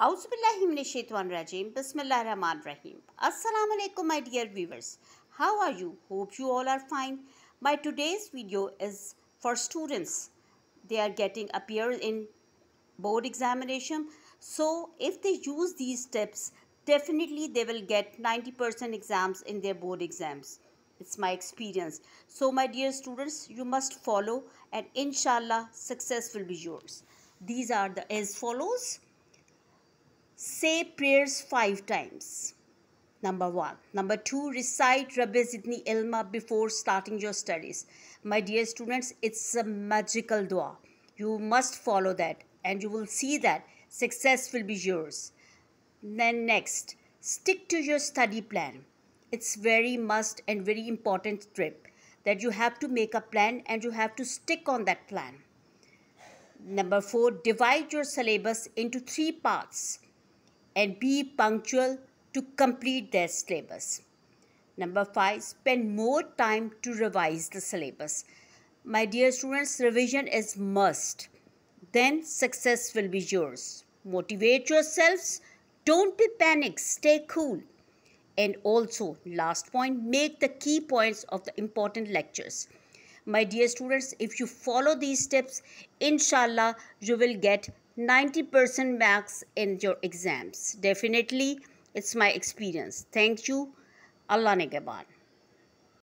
Auzubillahiminashaitanirajim. Bismillahirrahmanirrahim. Assalamu alaikum, my dear viewers. How are you? Hope you all are fine. My today's video is for students. They are getting appear in board examination. So if they use these tips, definitely they will get 90% exams in their board exams. It's my experience. So my dear students, you must follow and inshallah success will be yours. These are the as follows Say prayers five times. Number one. Number two, recite Rabbi Zidni Ilma before starting your studies. My dear students, it's a magical dua. You must follow that and you will see that success will be yours. Then next, stick to your study plan. It's very must and very important trip that you have to make a plan and you have to stick on that plan. Number four, divide your syllabus into three parts and be punctual to complete their syllabus. Number five, spend more time to revise the syllabus. My dear students, revision is must. Then success will be yours. Motivate yourselves. Don't be panic. Stay cool. And also, last point, make the key points of the important lectures. My dear students, if you follow these steps, inshallah, you will get 90% marks in your exams. Definitely, it's my experience. Thank you. Allah Negaban.